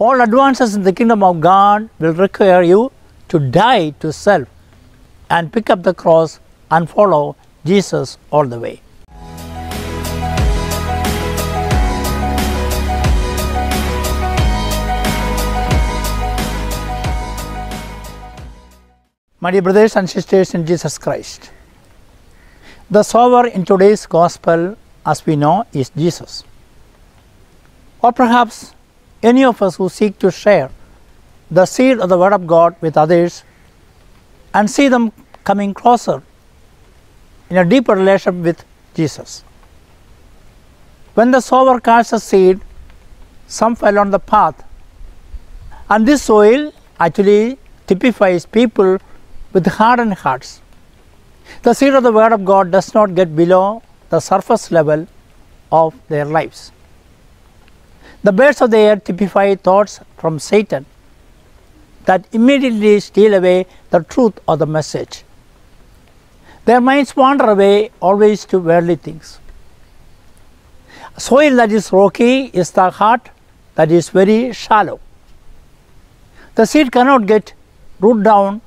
All advances in the kingdom of God will require you to die to self and pick up the cross and follow Jesus all the way. My dear brothers and sisters in Jesus Christ, the sower in today's gospel, as we know, is Jesus. Or perhaps any of us who seek to share the seed of the Word of God with others and see them coming closer in a deeper relationship with Jesus. When the sower casts a seed, some fell on the path, and this soil actually typifies people with hardened hearts. The seed of the Word of God does not get below the surface level of their lives. The birds of the air typify thoughts from Satan that immediately steal away the truth or the message. Their minds wander away always to worldly things. Soil that is rocky is the heart that is very shallow. The seed cannot get root down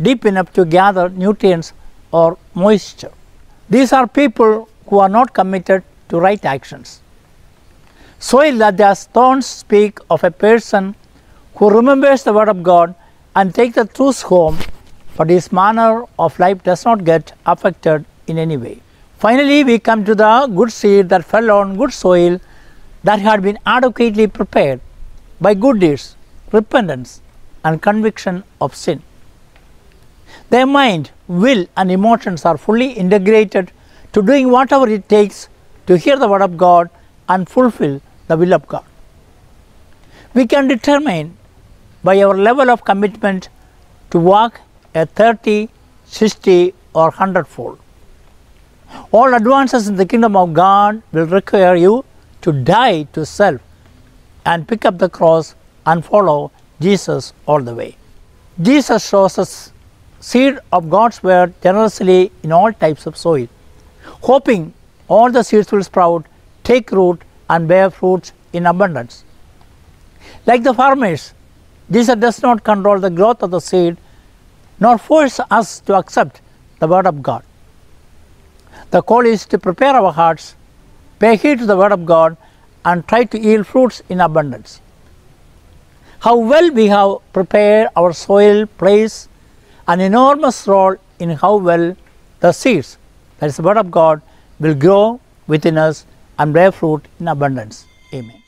deep enough to gather nutrients or moisture. These are people who are not committed to right actions. Soil that their thorns speak of a person who remembers the word of God and takes the truth home, but his manner of life does not get affected in any way. Finally, we come to the good seed that fell on good soil that had been adequately prepared by good deeds, repentance, and conviction of sin. Their mind, will, and emotions are fully integrated to doing whatever it takes to hear the word of God and fulfill the will of God. We can determine by our level of commitment to walk a 30, 60, or 100 fold. All advances in the kingdom of God will require you to die to self and pick up the cross and follow Jesus all the way. Jesus shows us seed of God's word generously in all types of soil, hoping all the seeds will sprout, take root, and bear fruits in abundance. Like the farmers, Jesus does not control the growth of the seed nor force us to accept the word of God. The call is to prepare our hearts, pay heed to the word of God, and try to yield fruits in abundance. How well we have prepared our soil plays an enormous role in how well the seeds, that is the word of God, will grow within us and bear fruit in abundance. Amen.